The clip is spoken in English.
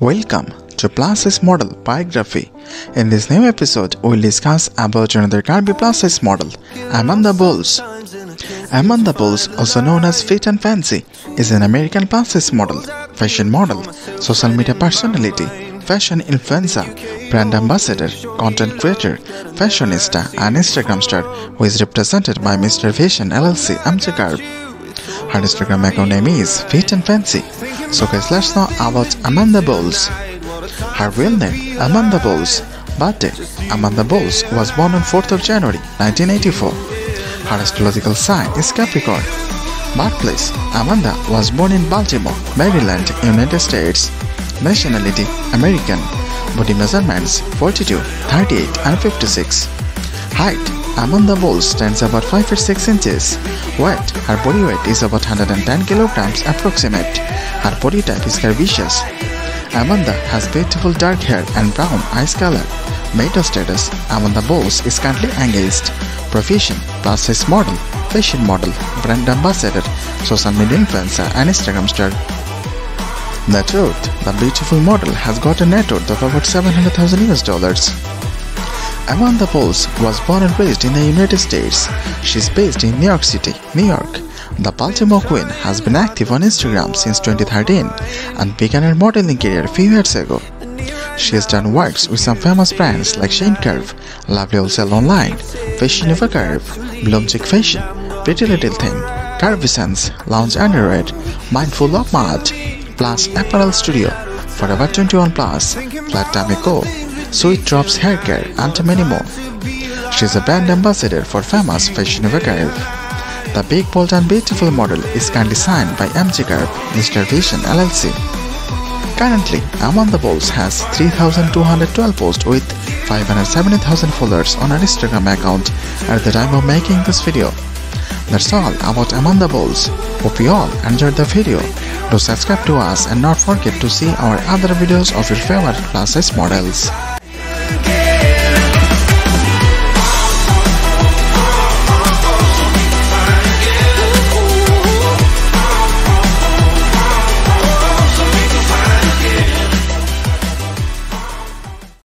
Welcome to Plus Model Biography. In this new episode, we'll discuss about another Garby plus model, Amanda Boles. Amanda Boles, also known as Fit and Fancy, is an American plus model, fashion model, social media personality, fashion influencer, brand ambassador, content creator, fashionista, and Instagram star who is represented by Mystere Vision LLC MJ Her Instagram account name is Fit and Fancy. So guys, let's know about Amanda Boles. Her real name, Amanda Boles. Birthday, Amanda Boles was born on 4th of January 1984. Her astrological sign is Capricorn. Birthplace, Amanda was born in Baltimore, Maryland, United States. Nationality, American. Body measurements, 42, 38 and 56. Height, Amanda Boles stands about 5 feet 6 inches. Weight, her body weight is about 110 kilograms approximate. Her body type is curvaceous. Amanda has beautiful dark hair and brown eyes color. Marital status, Amanda Boles is currently engaged. Profession, plus size model, fashion model, brand ambassador, social media influencer and Instagram star. Net worth, the beautiful model has got a net worth of about 700,000 US dollars. Amanda Boles was born and raised in the United States. She is based in New York City, New York. The Baltimore Queen has been active on Instagram since 2013 and began her modeling career a few years ago. She has done works with some famous brands like SHEIN Curve, Lovely Wholesale Online, Fashion Nova Curve, Bloomchic Fashion, Pretty Little Thing, Curvescence, Lounge Underwear, Mindful of Mart, Plus Apparel Studio, Forever 21 Plus, Tummy Co., Sweet Drops Hair Care, and many more. She is a brand ambassador for famous Fashion Nova Curve. The big, bold, and beautiful model is currently signed by MJ Curve, Mystere Vision LLC. Currently, Amanda Boles has 3,212 posts with 570,000 followers on her Instagram account at the time of making this video. That's all about Amanda Boles. Hope you all enjoyed the video. Do subscribe to us and not forget to see our other videos of your favorite plus size models.